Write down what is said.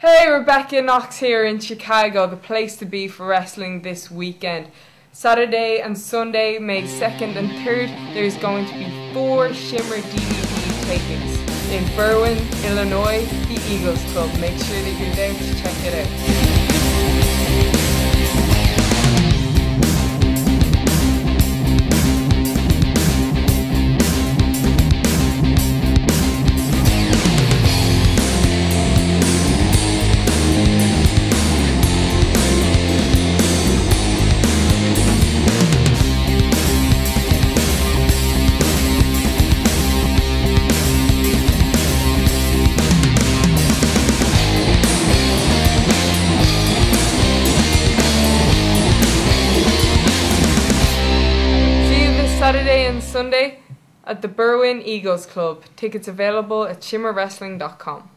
Hey, Rebecca Knox here in Chicago, the place to be for wrestling this weekend. Saturday and Sunday, May 2nd and 3rd, there's going to be four Shimmer DVD tapings in Berwyn, Illinois, the Eagles Club. Make sure that you're there to check it out. Saturday and Sunday at the Berwyn Eagles Club. Tickets available at shimmerwrestling.com.